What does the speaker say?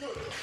Good.